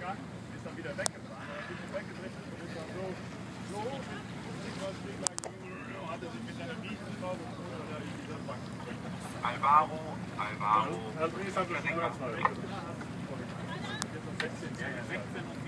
gegangen, ist dann wieder weggefahren. Ist dann so, so, hat er sich mit seiner Riesen oder und so, und dann in dieser Bank. Alvaro, Alvaro. Also, also ist halt so 16, ja, ja, 16.